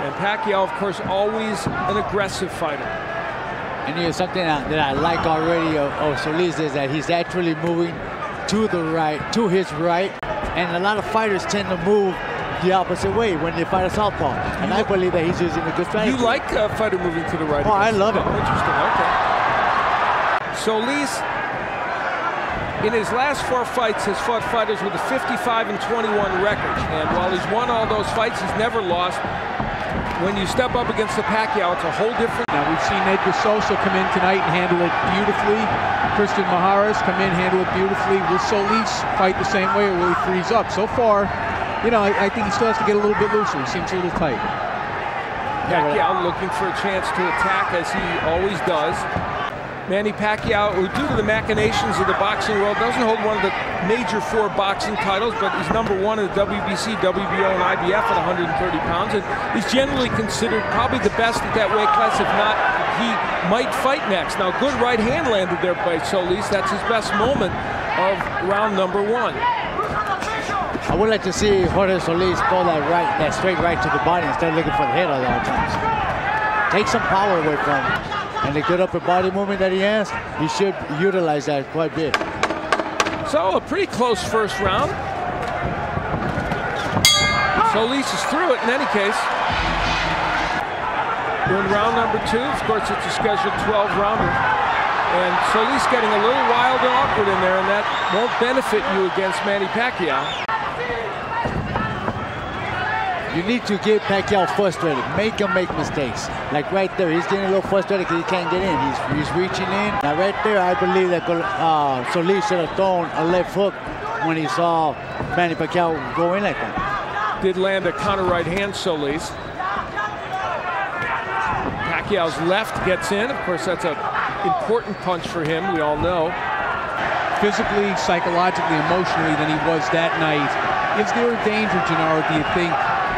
And Pacquiao, of course, always an aggressive fighter. And you know, something that, I like already of, of Solis is that he's actually moving to the right, to his right. And a lot of fighters tend to move the opposite way when they fight a southpaw. And I believe that he's using a good strategy. You like a fighter moving to the right? Oh, I love it. Oh, interesting. Okay. Solis, in his last four fights, has fought fighters with a 55 and 21 record. And while he's won all those fights, he's never lost. When you step up against the Pacquiao, it's a whole different. Now we've seen Edgar Sosa come in tonight and handle it beautifully. Christian Mijares come in, handle it beautifully. Will Solis fight the same way or will he freeze up? So far, you know, I, I think he still has to get a little bit looser. He seems a little tight. Pacquiao looking for a chance to attack as he always does. Manny Pacquiao, who due to the machinations of the boxing world, doesn't hold one of the major four boxing titles, but he's number one in the WBC, WBO, and IBF at 130 pounds, and he's generally considered probably the best at that weight class. If not, he might fight next. Now, good right hand landed there by Solis. That's his best moment of round number one. I would like to see Jorge Solis throw that right, that straight right to the body instead of looking for the head all the times. Take some power away from him. And the good upper body movement that he has, he should utilize that quite a bit. So a pretty close first round. Solis is through it in any case. We're in round number two. Of course, it's a scheduled 12 rounder. And Solis getting a little wild and awkward in there, and that won't benefit you against Manny Pacquiao. You need to get Pacquiao frustrated. Make him make mistakes. Like right there, he's getting a little frustrated because he can't get in. He's, he's reaching in. Now right there, I believe that uh, Solis should have thrown a left hook when he saw Manny Pacquiao go in like that. Did land a counter right hand, Solis. Pacquiao's left gets in. Of course, that's an important punch for him, we all know. Physically, psychologically, emotionally than he was that night. Is there a danger, Genaro, do you think,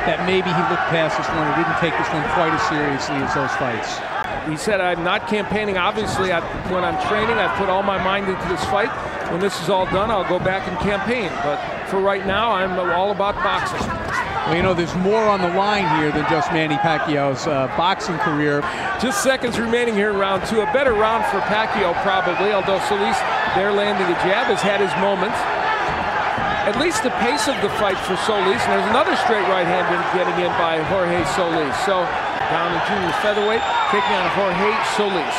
that maybe he looked past this one or didn't take this one quite as seriously as those fights. He said, I'm not campaigning. Obviously, I, when I'm training, I put all my mind into this fight. When this is all done, I'll go back and campaign. But for right now, I'm all about boxing. Well, you know, there's more on the line here than just Manny Pacquiao's uh, boxing career. Just seconds remaining here in round two. A better round for Pacquiao, probably, although Solis, there landing a jab, has had his moments at least the pace of the fight for Solis. And there's another straight right hand getting in by Jorge Solis. So down in junior featherweight, taking on Jorge Solis.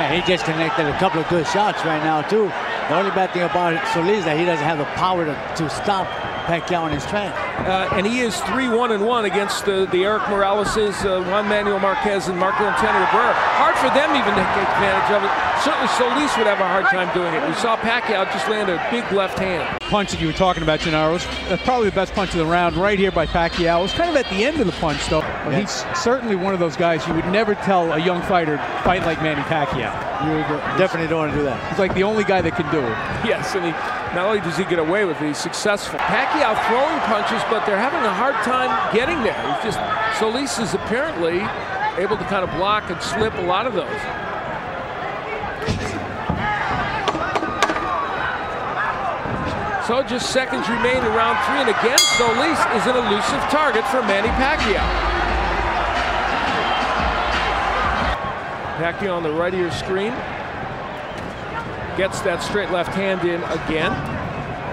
And he just connected a couple of good shots right now, too. The only bad thing about Solis is that he doesn't have the power to, to stop Pacquiao in his track. Uh, and he is 3-1 and 1 against uh, the Eric Moraleses, uh, Juan Manuel Marquez, and Marco Antonio Barrera. Hard for them even to take advantage of it. Certainly Solis would have a hard time doing it. We saw Pacquiao just land a big left hand. Punch that you were talking about, Genaro, was probably the best punch of the round right here by Pacquiao. It was kind of at the end of the punch, though. But yeah. he's certainly one of those guys you would never tell a young fighter fight like Manny Pacquiao. You definitely don't want to do that. He's like the only guy that can do it. Yes, and he not only does he get away with it, he's successful. Pacquiao throwing punches, but they're having a hard time getting there. He's just Solis is apparently able to kind of block and slip a lot of those. So just seconds remain in round three, and again, Solis is an elusive target for Manny Pacquiao. Pacquiao on the right of your screen gets that straight left hand in again.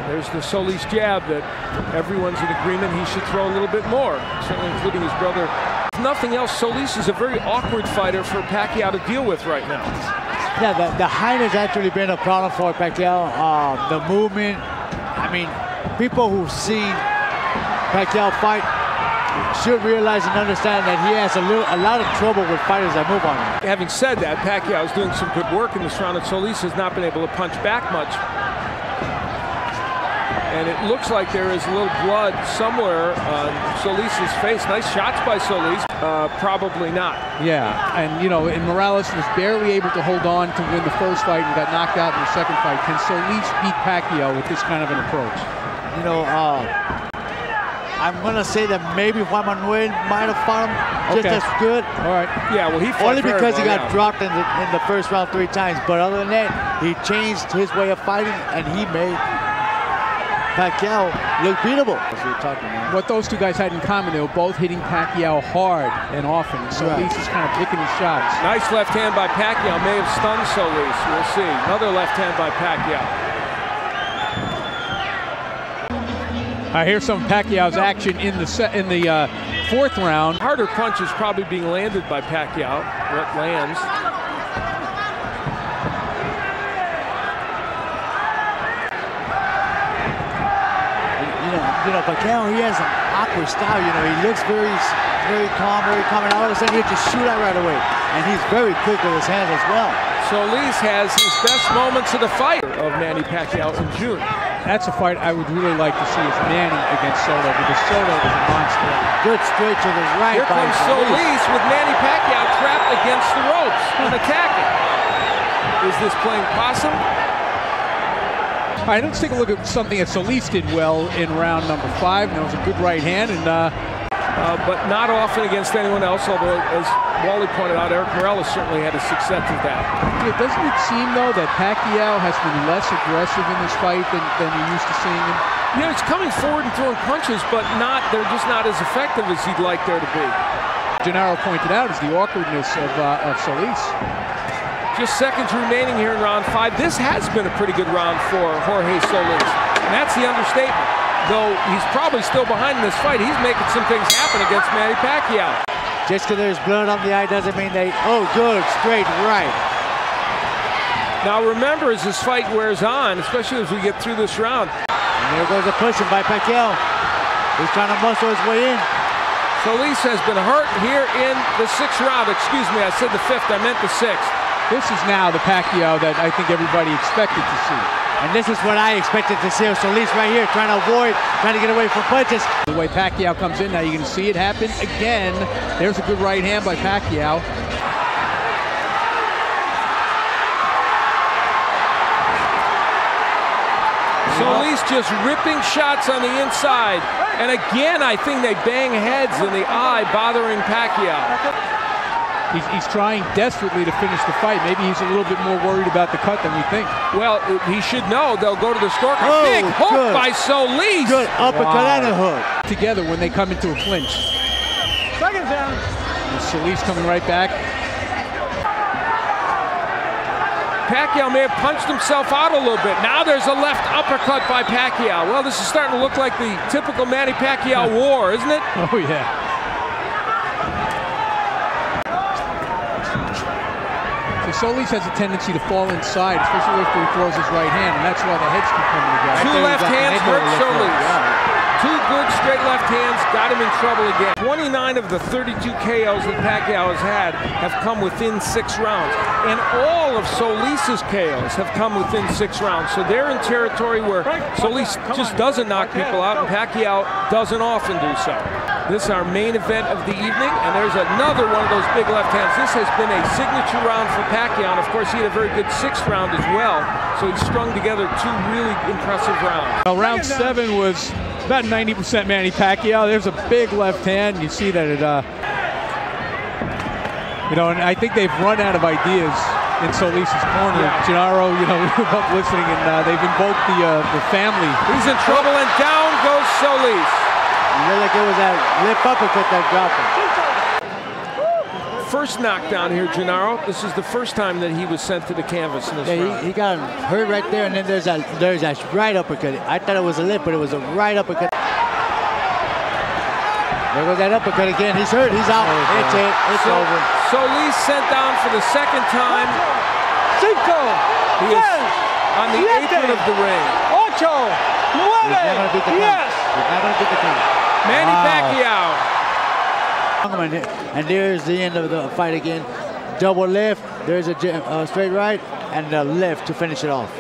There's the Solis jab that everyone's in agreement he should throw a little bit more, certainly including his brother. If nothing else, Solis is a very awkward fighter for Pacquiao to deal with right now. Yeah, the, the height has actually been a problem for Pacquiao. Uh, the movement, I mean, people who've seen Pacquiao fight should realize and understand that he has a, little, a lot of trouble with fighters that move on him. Having said that, Pacquiao is doing some good work in this round, and Solis has not been able to punch back much. And it looks like there is a little blood somewhere on Solis's face. Nice shots by Solis. Uh, probably not. Yeah, and you know, and Morales was barely able to hold on to win the first fight and got knocked out in the second fight. Can Solis beat Pacquiao with this kind of an approach? You know, uh, I'm gonna say that maybe Juan Manuel might have fought him just Okay. as good. All right. Yeah, well, he fought Only very because he got yeah. dropped in the in the first round three times. But other than that, he changed his way of fighting, and he made Pacquiao looked beatable. As we were talking about. What those two guys had in common, they were both hitting Pacquiao hard and often. And Solis Right. is kind of picking his shots. Nice left hand by Pacquiao. May have stunned Solis. We'll see. Another left hand by Pacquiao. I hear some of Pacquiao's action in the set, in the uh, fourth round. Harder punches probably being landed by Pacquiao. What lands? you know, you know, Pacquiao, he has an awkward style. You know, he looks very, very calm, very calm, and all of a sudden he just shoot out right away. And he's very quick with his hands as well. Solis has his best moments of the fight of Manny Pacquiao in June. That's a fight I would really like to see is Manny against Soto because Soto is a monster. Good straight to the right. Here by comes Solis with Manny Pacquiao trapped against the ropes and attacking. Is this playing possum? All right, let's take a look at something that Solis did well in round number five. And that was a good right hand, and uh, Uh, but not often against anyone else, although, as Wally pointed out, Eric Morales certainly had a success at that. yeah, doesn't it seem though that Pacquiao has been less aggressive in this fight than, than you're used to seeing him? You know, he's coming forward and throwing punches, but not they're just not as effective as he'd like there to be. Genaro pointed out is the awkwardness of, uh, of Solis. Just seconds remaining here in round five. This has been a pretty good round for Jorge Solis, and that's the understatement. Though he's probably still behind in this fight, he's making some things happen against Manny Pacquiao. Just because there's blood on the eye doesn't mean they. Oh, good, straight right. Now remember, as this fight wears on, especially as we get through this round, And there goes a pushing by Pacquiao. He's trying to muscle his way in. Solis has been hurt here in the sixth round. Excuse me, I said the fifth, I meant the sixth. This is now the Pacquiao that I think everybody expected to see. And this is what I expected to see. Solis right here trying to avoid, trying to get away from punches. The way Pacquiao comes in now, you can see it happen again. There's a good right hand by Pacquiao. Solis just ripping shots on the inside. And again, I think they bang heads in the eye, bothering Pacquiao. He's, he's trying desperately to finish the fight. Maybe he's a little bit more worried about the cut than we think. Well, he should know they'll go to the scorecard. Oh, Big hook good. by Solis. Good uppercut and a hook. Together when they come into a clinch. Second down. Solis coming right back. Pacquiao may have punched himself out a little bit. Now there's a left uppercut by Pacquiao. Well, this is starting to look like the typical Manny Pacquiao war, isn't it? Oh yeah. Solis has a tendency to fall inside, especially after he throws his right hand, and that's why the heads keep coming together. Two left hands hurt Left hook. Solis. Yeah. Two good straight left hands got him in trouble again. 29 of the 32 KOs that Pacquiao has had have come within six rounds. And all of Solis's KOs have come within six rounds. So they're in territory where Solis just doesn't knock people out and Pacquiao doesn't often do so. This is our main event of the evening, and there's another one of those big left hands. This has been a signature round for Pacquiao, and of course he had a very good sixth round as well. So he strung together two really impressive rounds. Well, round seven was about 90% Manny Pacquiao. There's a big left hand. You see that it, uh, you know, and I think they've run out of ideas in Solis's corner. Genaro, you know, we were both listening, and uh, they've invoked the uh, the family. He's in trouble, and down goes Solis. It looked like it was that lip uppercut that dropped him. First knockdown here, Gennaro. This is the first time that he was sent to the canvas in this round. He, he got hurt right there, and then there's that there's that right uppercut. I thought it was a lip, but it was a right uppercut. There goes that uppercut again. He's hurt. He's out. Oh, it's it. It's so, over. Solis sent down for the second time. Cinco, He is on the siete, apron of the ring. ocho, He's not gonna beat the nueve, count. diez. He's not gonna beat the count. Manny Wow. Pacquiao. And and there's the end of the fight again. Double left. There's a uh, straight right and a left to finish it off.